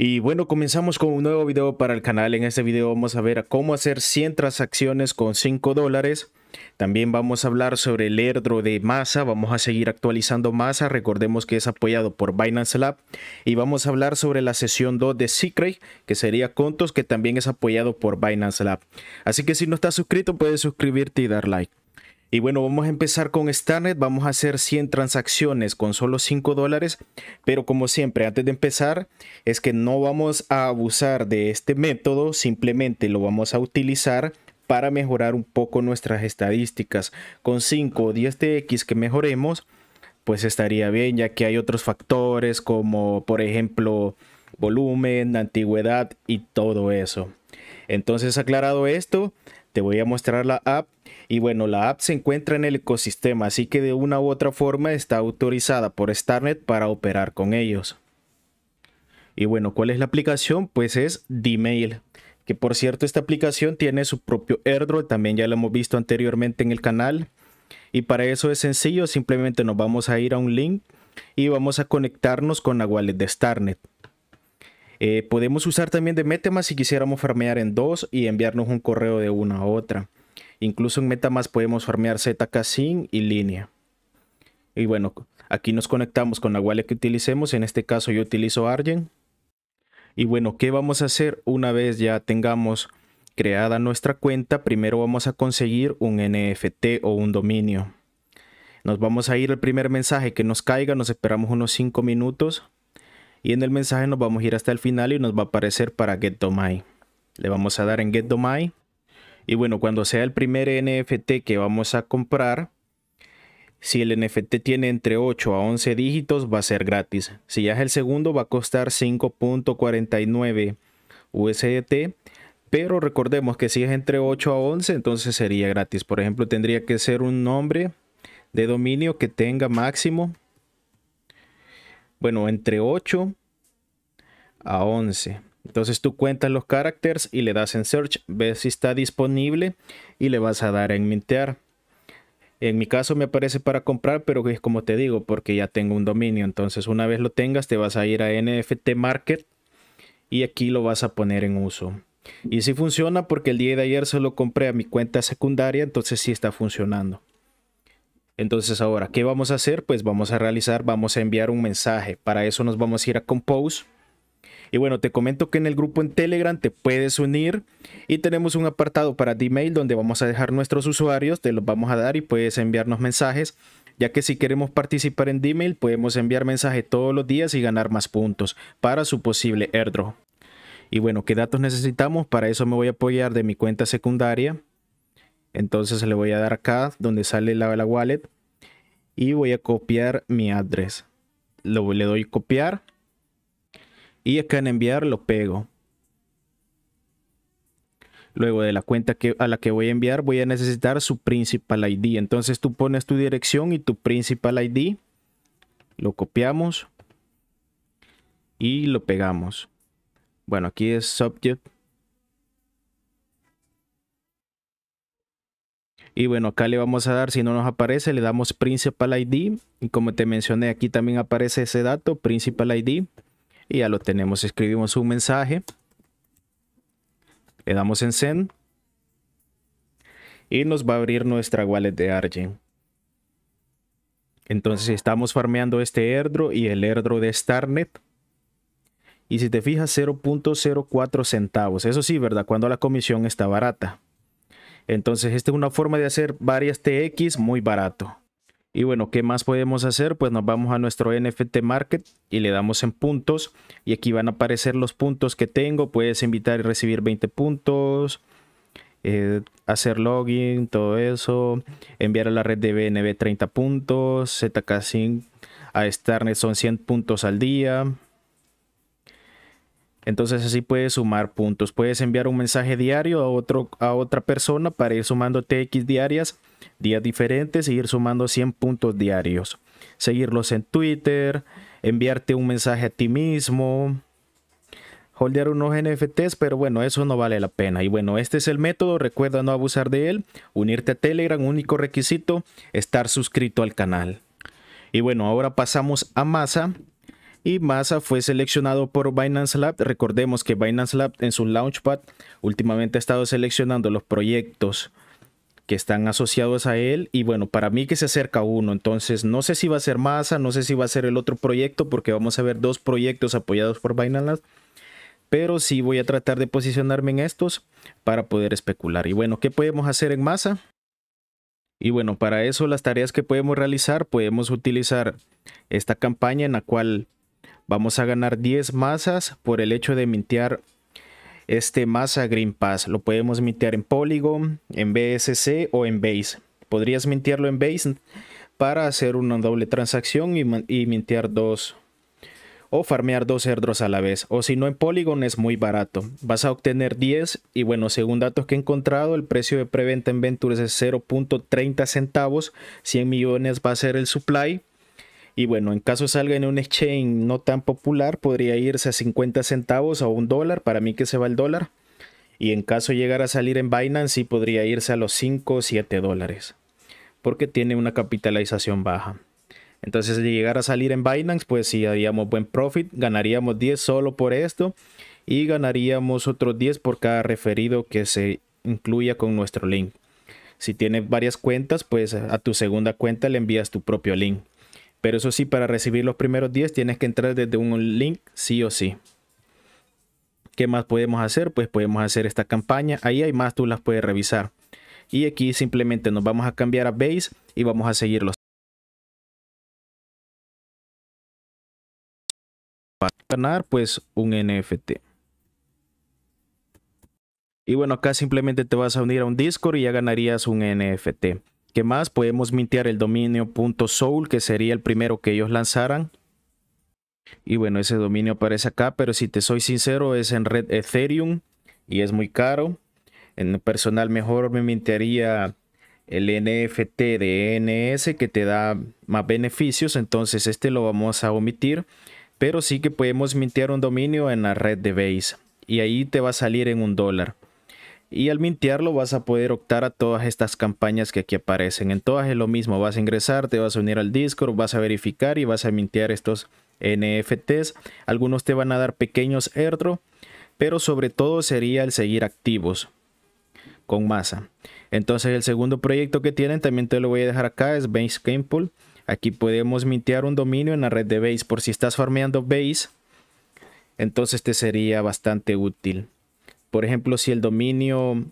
Y bueno, comenzamos con un nuevo video para el canal. En este video vamos a ver cómo hacer 100 transacciones con 5 dólares. También vamos a hablar sobre el airdrop de Masa. Vamos a seguir actualizando Masa. Recordemos que es apoyado por Binance Lab. Y vamos a hablar sobre la sesión 2 de Secret, que sería Contos, que también es apoyado por Binance Lab. Así que si no estás suscrito, puedes suscribirte y dar like. Y bueno, vamos a empezar con Starnet. Vamos a hacer 100 transacciones con solo 5 dólares. Pero como siempre, antes de empezar, es que no vamos a abusar de este método. Simplemente lo vamos a utilizar para mejorar un poco nuestras estadísticas. Con 5 o 10 TX que mejoremos, pues estaría bien, ya que hay otros factores como, por ejemplo, volumen, antigüedad y todo eso. Entonces, aclarado esto, te voy a mostrar la app y bueno, la app se encuentra en el ecosistema, así que de una u otra forma está autorizada por Starnet para operar con ellos. Y bueno, ¿cuál es la aplicación? Pues es Dmail. Que por cierto, esta aplicación tiene su propio airdrop, también ya lo hemos visto anteriormente en el canal. Y para eso es sencillo, simplemente nos vamos a ir a un link y vamos a conectarnos con la wallet de Starnet. Eh, podemos usar también de Metamask si quisiéramos farmear en dos y enviarnos un correo de una a otra. Incluso en Metamask podemos farmear ZK sin y línea. Y bueno, aquí nos conectamos con la wallet que utilicemos. En este caso yo utilizo Argent. Y bueno, ¿qué vamos a hacer una vez ya tengamos creada nuestra cuenta? Primero vamos a conseguir un NFT o un dominio. Nos vamos a ir al primer mensaje que nos caiga. Nos esperamos unos 5 minutos. Y en el mensaje nos vamos a ir hasta el final y nos va a aparecer para Get Domain. Le vamos a dar en Get Domain y bueno, cuando sea el primer NFT que vamos a comprar, si el NFT tiene entre 8 a 11 dígitos, va a ser gratis. Si ya es el segundo, va a costar 5.49 USDT. Pero recordemos que si es entre 8 a 11, entonces sería gratis. Por ejemplo, tendría que ser un nombre de dominio que tenga máximo. Bueno, entre 8 a 11. Entonces tú cuentas los caracteres y le das en search, ves si está disponible y le vas a dar en mintear. En mi caso me aparece para comprar, pero es como te digo, porque ya tengo un dominio. Entonces una vez lo tengas, te vas a ir a NFT Market y aquí lo vas a poner en uso. Y si funciona porque el día de ayer se lo compré a mi cuenta secundaria, entonces sí está funcionando. Entonces ahora, ¿qué vamos a hacer? Pues vamos a realizar, vamos a enviar un mensaje. Para eso nos vamos a ir a Compose y bueno, te comento que en el grupo en Telegram te puedes unir y tenemos un apartado para Gmail donde vamos a dejar nuestros usuarios, te los vamos a dar y puedes enviarnos mensajes, ya que si queremos participar en Gmail podemos enviar mensajes todos los días y ganar más puntos para su posible airdrop. Y bueno, ¿qué datos necesitamos? Para eso me voy a apoyar de mi cuenta secundaria. Entonces le voy a dar acá donde sale la, la wallet y voy a copiar mi address. Lo, le doy copiar y acá en enviar lo pego. Luego de la cuenta a la que voy a enviar voy a necesitar su principal ID. Entonces tú pones tu dirección y tu principal ID. Lo copiamos. Y lo pegamos. Bueno, aquí es subject. Y bueno, acá le vamos a dar, si no nos aparece, le damos principal ID. Y como te mencioné, aquí también aparece ese dato, principal ID. Y ya lo tenemos. Escribimos un mensaje. Le damos en send. Y nos va a abrir nuestra wallet de Argent. Entonces estamos farmeando este airdrop y el airdrop de Starnet. Y si te fijas 0.04 centavos. Eso sí, ¿verdad? Cuando la comisión está barata. Entonces esta es una forma de hacer varias TX muy barato. Y bueno, ¿qué más podemos hacer? Pues nos vamos a nuestro NFT Market y le damos en puntos. Y aquí van a aparecer los puntos que tengo. Puedes invitar y recibir 20 puntos. Eh, hacer login, todo eso. Enviar a la red de BNB 30 puntos. ZK a Starnet son 100 puntos al día. Entonces así puedes sumar puntos. Puedes enviar un mensaje diario a, otro, a otra persona para ir sumando TX diarias días diferentes y ir sumando 100 puntos diarios. Seguirlos en Twitter, enviarte un mensaje a ti mismo, holdear unos NFTs, pero bueno, eso no vale la pena. Y bueno, este es el método, recuerda no abusar de él, unirte a Telegram, único requisito, estar suscrito al canal. Y bueno, ahora pasamos a Masa. Y Masa fue seleccionado por Binance Lab. Recordemos que Binance Lab en su Launchpad últimamente ha estado seleccionando los proyectos que están asociados a él y bueno, para mí que se acerca uno, entonces no sé si va a ser Masa, no sé si va a ser el otro proyecto porque vamos a ver dos proyectos apoyados por Binance Lab, pero sí voy a tratar de posicionarme en estos para poder especular. Y bueno, ¿qué podemos hacer en Masa? Y bueno, para eso las tareas que podemos realizar, podemos utilizar esta campaña en la cual vamos a ganar 10 masas por el hecho de mintear este masa Green Pass. Lo podemos mintear en Polygon, en BSC o en Base. Podrías mintearlo en Base para hacer una doble transacción y, y mintear dos o farmear dos airdrops a la vez. O si no en Polygon es muy barato. Vas a obtener 10 y bueno, según datos que he encontrado, el precio de preventa en Ventures es 0.30 centavos. 100 millones va a ser el supply. Y bueno, en caso salga en un exchange no tan popular, podría irse a 50 centavos o un dólar. Para mí que se va el dólar. Y en caso llegara a salir en Binance, sí podría irse a los 5 o 7 dólares. Porque tiene una capitalización baja. Entonces, si llegara a salir en Binance, pues sí haríamos buen profit, ganaríamos 10 solo por esto y ganaríamos otros 10 por cada referido que se incluya con nuestro link. Si tienes varias cuentas, pues a tu segunda cuenta le envías tu propio link. Pero eso sí, para recibir los primeros 10 tienes que entrar desde un link sí o sí. ¿Qué más podemos hacer? Pues podemos hacer esta campaña. Ahí hay más, tú las puedes revisar. Y aquí simplemente nos vamos a cambiar a Base y vamos a seguirlos. para ganar pues un NFT. Y bueno, acá simplemente te vas a unir a un Discord y ya ganarías un NFT. ¿Qué más? Podemos mintear el dominio .soul, que sería el primero que ellos lanzaran. Y bueno, ese dominio aparece acá, pero si te soy sincero, es en red Ethereum y es muy caro. En personal, mejor me mintearía el NFT de NS que te da más beneficios. Entonces, este lo vamos a omitir pero sí que podemos mintear un dominio en la red de Base y ahí te va a salir en un dólar. Y al mintearlo vas a poder optar a todas estas campañas que aquí aparecen. En todas es lo mismo, vas a ingresar, te vas a unir al Discord, vas a verificar y vas a mintear estos NFTs. Algunos te van a dar pequeños airdrop, pero sobre todo sería el seguir activos con masa. Entonces el segundo proyecto que tienen, también te lo voy a dejar acá, es Base Pool. Aquí podemos mintear un dominio en la red de Base. Por si estás farmeando Base, entonces te sería bastante útil. Por ejemplo, si el dominio...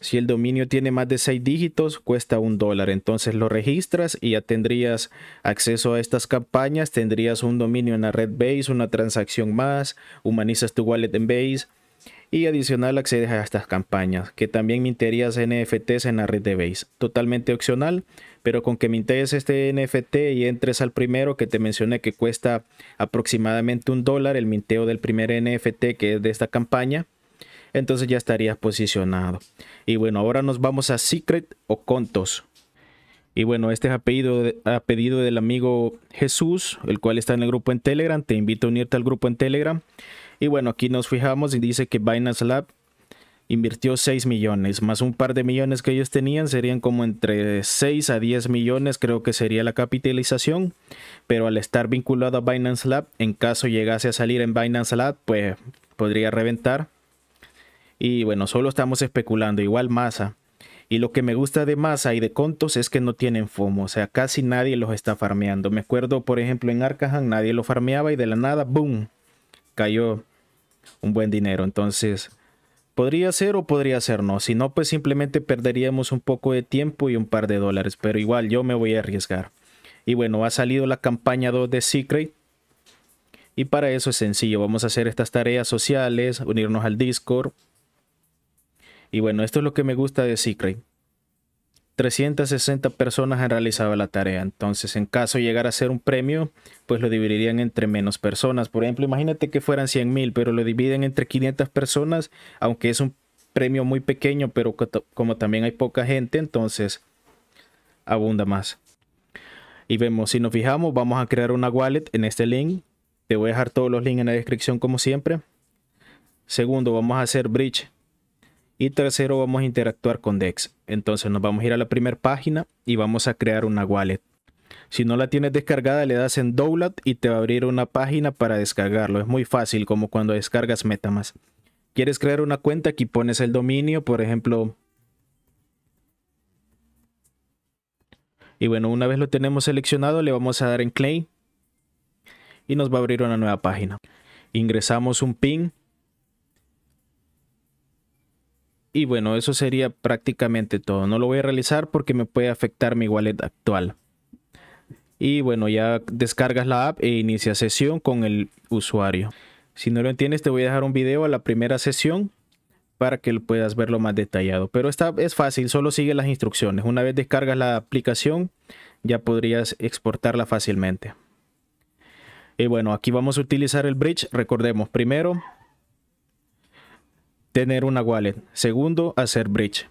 Si el dominio tiene más de 6 dígitos, cuesta un dólar. Entonces lo registras y ya tendrías acceso a estas campañas. Tendrías un dominio en la red Base, una transacción más. Humanizas tu wallet en Base y adicional accedes a estas campañas, que también minterías NFTs en la red de Base. Totalmente opcional, pero con que mintees este NFT y entres al primero que te mencioné que cuesta aproximadamente un dólar el minteo del primer NFT que es de esta campaña, entonces ya estarías posicionado. Y bueno, ahora nos vamos a Secret o Contos. Y bueno, este es a del amigo Jesús, el cual está en el grupo en Telegram. Te invito a unirte al grupo en Telegram. Y bueno, aquí nos fijamos y dice que Binance Lab invirtió 6 millones, más un par de millones que ellos tenían, serían como entre 6 a 10 millones, creo que sería la capitalización. Pero al estar vinculado a Binance Lab, en caso llegase a salir en Binance Lab, pues podría reventar. Y bueno, solo estamos especulando, igual masa. Y lo que me gusta de Masa y de Contos es que no tienen FOMO, o sea, casi nadie los está farmeando. Me acuerdo, por ejemplo, en Arcahan nadie lo farmeaba y de la nada, ¡boom! Cayó un buen dinero. Entonces, podría ser o podría ser no. Si no, pues simplemente perderíamos un poco de tiempo y un par de dólares. Pero igual yo me voy a arriesgar. Y bueno, ha salido la campaña 2 de Secret. Y para eso es sencillo. Vamos a hacer estas tareas sociales, unirnos al Discord. Y bueno, esto es lo que me gusta de Secret. 360 personas han realizado la tarea. Entonces, en caso de llegar a ser un premio, pues lo dividirían entre menos personas. Por ejemplo, imagínate que fueran 100 mil, pero lo dividen entre 500 personas, aunque es un premio muy pequeño, pero como también hay poca gente, entonces abunda más. Y vemos, si nos fijamos, vamos a crear una wallet en este link. Te voy a dejar todos los links en la descripción como siempre. Segundo, vamos a hacer bridge y tercero, vamos a interactuar con DEX. Entonces nos vamos a ir a la primera página y vamos a crear una wallet. Si no la tienes descargada, le das en Download y te va a abrir una página para descargarlo. Es muy fácil, como cuando descargas Metamask. ¿Quieres crear una cuenta? Aquí pones el dominio, por ejemplo. Y bueno, una vez lo tenemos seleccionado, le vamos a dar en Claim. Y nos va a abrir una nueva página. Ingresamos un PIN. Y bueno, eso sería prácticamente todo. No lo voy a realizar porque me puede afectar mi wallet actual. Y bueno, ya descargas la app e inicia sesión con el usuario. Si no lo entiendes, te voy a dejar un video a la primera sesión para que puedas verlo más detallado. Pero esta es fácil, solo sigue las instrucciones. Una vez descargas la aplicación, ya podrías exportarla fácilmente. Y bueno, aquí vamos a utilizar el bridge. Recordemos, primero, tener una wallet. Segundo, hacer bridge.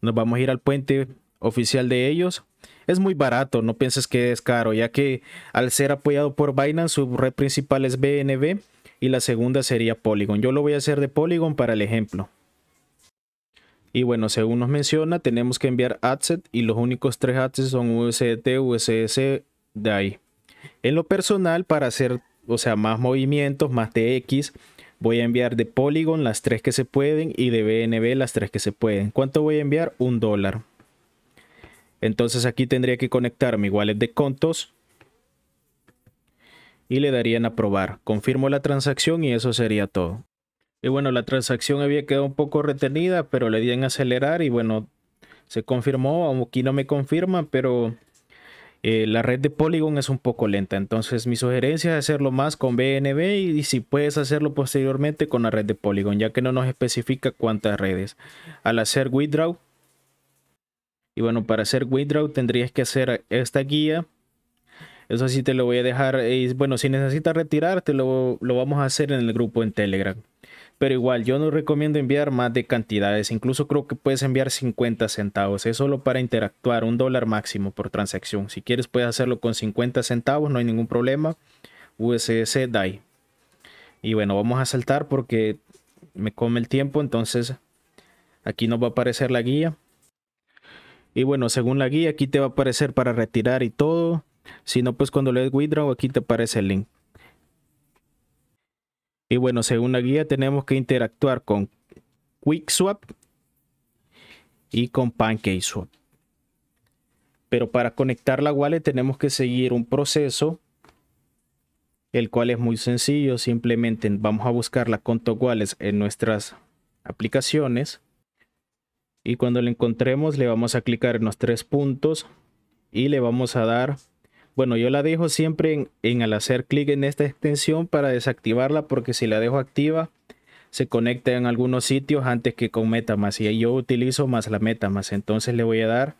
Nos vamos a ir al puente oficial de ellos es muy barato, no pienses que es caro, ya que al ser apoyado por Binance, su red principal es BNB y la segunda sería Polygon. Yo lo voy a hacer de Polygon para el ejemplo. Y bueno, según nos menciona, tenemos que enviar adset y los únicos tres adsets son USDT, USS, DAI. En lo personal, para hacer, o sea, más movimientos, más TX, voy a enviar de Polygon las tres que se pueden y de BNB las tres que se pueden. ¿Cuánto voy a enviar? Un dólar. Entonces aquí tendría que conectar mi wallet de contos y le darían a probar. Confirmo la transacción y eso sería todo. Y bueno, la transacción había quedado un poco retenida, pero le di en acelerar y bueno, se confirmó. Aquí no me confirma, pero eh, la red de Polygon es un poco lenta. Entonces mi sugerencia es hacerlo más con BNB y, si puedes hacerlo posteriormente con la red de Polygon, ya que no nos especifica cuántas redes. Al hacer withdraw y bueno, para hacer withdraw tendrías que hacer esta guía. Eso sí te lo voy a dejar. Y bueno, si necesitas retirarte, lo, lo vamos a hacer en el grupo en Telegram. Pero igual, yo no recomiendo enviar más de cantidades. Incluso creo que puedes enviar 50 centavos. Es solo para interactuar, un dólar máximo por transacción. Si quieres, puedes hacerlo con 50 centavos, no hay ningún problema. USS DAI. Y bueno, vamos a saltar porque me come el tiempo. Entonces, aquí nos va a aparecer la guía. Y bueno, según la guía, aquí te va a aparecer para retirar y todo. Si no, pues cuando le des withdraw, aquí te aparece el link. Y bueno, según la guía, tenemos que interactuar con QuickSwap y con PancakeSwap. Pero para conectar la wallet tenemos que seguir un proceso, el cual es muy sencillo. Simplemente vamos a buscar la Conto Wallets en nuestras aplicaciones y cuando le encontremos le vamos a clicar en los tres puntos y le vamos a dar bueno yo la dejo siempre en, al hacer clic en esta extensión para desactivarla porque si la dejo activa se conecta en algunos sitios antes que con Metamask y yo utilizo más la Metamask. Entonces le voy a dar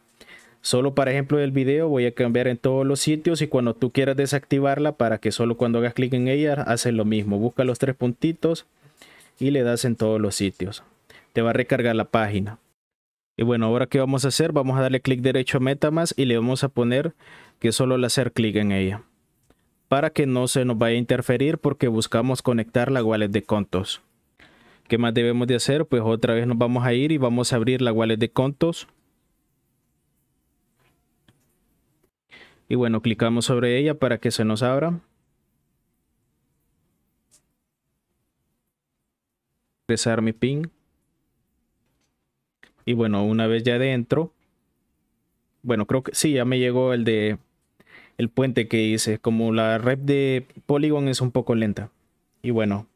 solo para ejemplo del video voy a cambiar en todos los sitios y cuando tú quieras desactivarla para que solo cuando hagas clic en ella hace lo mismo. Busca los tres puntitos y le das en todos los sitios. Te va a recargar la página. Y bueno, ahora qué vamos a hacer, vamos a darle clic derecho a Metamask y le vamos a poner que solo al hacer clic en ella. Para que no se nos vaya a interferir porque buscamos conectar la wallet de contos. ¿Qué más debemos de hacer? Pues otra vez nos vamos a ir y vamos a abrir la wallet de contos. Y bueno, clicamos sobre ella para que se nos abra. Ingresar mi pin. Y bueno, una vez ya dentro, bueno, creo que sí, ya me llegó el de el puente que hice. Como la red de Polygon es un poco lenta. Y bueno,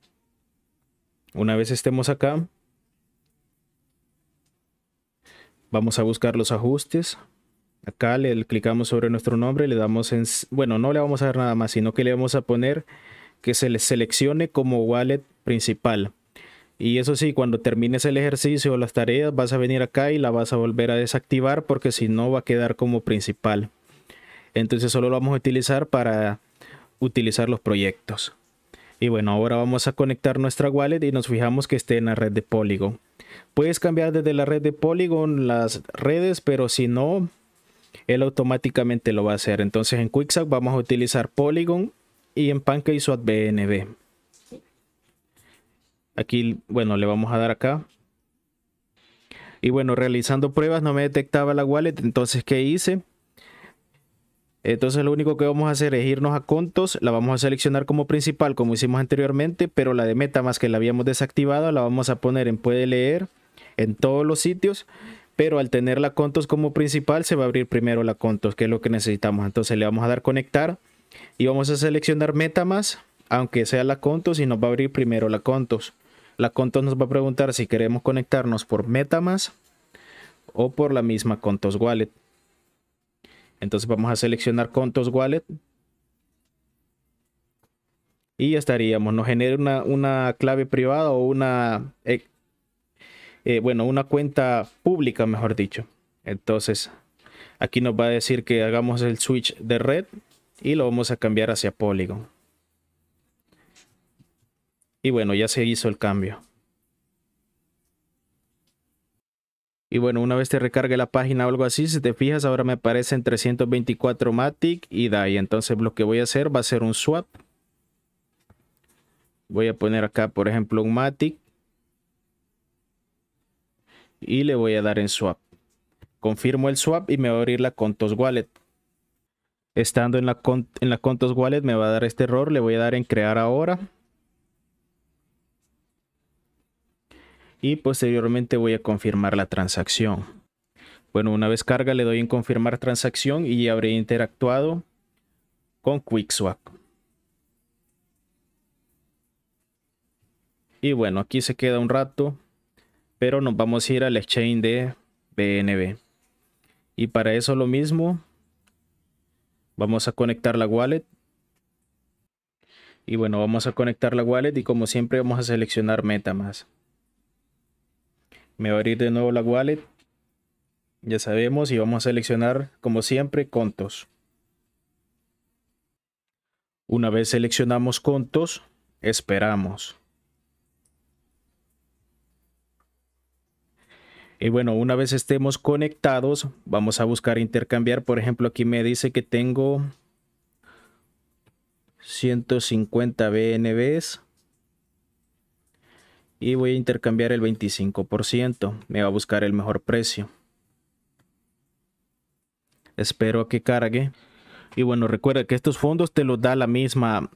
una vez estemos acá, vamos a buscar los ajustes. Acá le clicamos sobre nuestro nombre, le damos en... Bueno, no le vamos a dar nada más, sino que le vamos a poner que se le seleccione como wallet principal. Y eso sí, cuando termines el ejercicio o las tareas, vas a venir acá y la vas a volver a desactivar porque si no va a quedar como principal. Entonces solo lo vamos a utilizar para utilizar los proyectos. Y bueno, ahora vamos a conectar nuestra wallet y nos fijamos que esté en la red de Polygon. Puedes cambiar desde la red de Polygon las redes, pero si no, él automáticamente lo va a hacer. Entonces en QuickSack vamos a utilizar Polygon y en PancakeSwap BNB. Aquí, bueno, le vamos a dar acá. Y bueno, realizando pruebas no me detectaba la wallet. Entonces, ¿qué hice? Entonces lo único que vamos a hacer es irnos a contos, la vamos a seleccionar como principal como hicimos anteriormente, pero la de MetaMask que la habíamos desactivado la vamos a poner en puede leer en todos los sitios, pero al tener la contos como principal se va a abrir primero la contos, que es lo que necesitamos. Entonces le vamos a dar conectar y vamos a seleccionar MetaMask, aunque sea la contos y nos va a abrir primero la contos. La contos nos va a preguntar si queremos conectarnos por MetaMask o por la misma contos wallet. Entonces vamos a seleccionar Contos Wallet. Y ya estaríamos. Nos genera una, una clave privada o una... Eh, eh, bueno, una cuenta pública, mejor dicho. Entonces, aquí nos va a decir que hagamos el switch de red y lo vamos a cambiar hacia Polygon. Y bueno, ya se hizo el cambio. Y bueno, una vez te recargue la página o algo así, si te fijas, ahora me aparecen 324 Matic y DAI. Entonces lo que voy a hacer va a ser un swap. Voy a poner acá, por ejemplo, un Matic. Y le voy a dar en swap. Confirmo el swap y me va a abrir la Contos Wallet. Estando en la, en la Contos Wallet me va a dar este error. Le voy a dar en crear ahora. Y posteriormente voy a confirmar la transacción. Bueno, una vez carga le doy en confirmar transacción y habré interactuado con QuickSwap. Y bueno, aquí se queda un rato, pero nos vamos a ir al exchange de BNB. Y para eso lo mismo, vamos a conectar la wallet. Y bueno, vamos a conectar la wallet y como siempre vamos a seleccionar MetaMask. Me va a abrir de nuevo la wallet. Ya sabemos y vamos a seleccionar como siempre contos. Una vez seleccionamos contos, esperamos. Y bueno, una vez estemos conectados, vamos a buscar intercambiar. Por ejemplo, aquí me dice que tengo 150 BNBs y voy a intercambiar el 25%. Me va a buscar el mejor precio. Espero que cargue. Y bueno, recuerda que estos fondos te los da la misma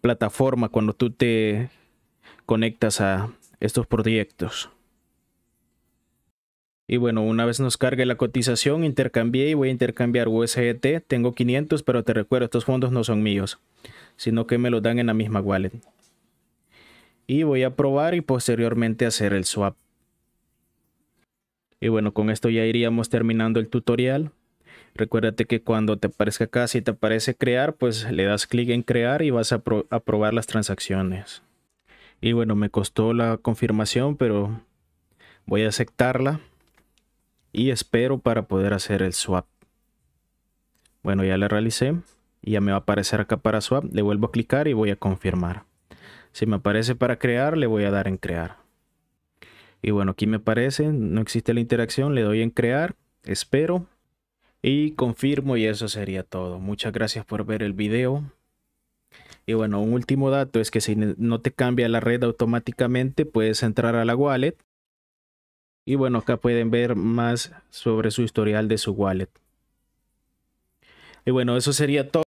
plataforma cuando tú te conectas a estos proyectos. Y bueno, una vez nos cargue la cotización, intercambié y voy a intercambiar USDT. Tengo 500, pero te recuerdo, estos fondos no son míos, sino que me los dan en la misma wallet y voy a probar y posteriormente hacer el swap. Y bueno, con esto ya iríamos terminando el tutorial. Recuérdate que cuando te aparezca acá, si te aparece crear, pues le das clic en crear y vas a aprobar las transacciones. Y bueno, me costó la confirmación, pero voy a aceptarla y espero para poder hacer el swap. Bueno, ya le realicé y ya me va a aparecer acá para swap. Le vuelvo a clicar y voy a confirmar. Si me aparece para crear, le voy a dar en crear. Y bueno, aquí me aparece, no existe la interacción, le doy en crear, espero y confirmo y eso sería todo. Muchas gracias por ver el video. Y bueno, un último dato es que si no te cambia la red automáticamente, puedes entrar a la wallet. Y bueno, acá pueden ver más sobre su historial de su wallet. Y bueno, eso sería todo.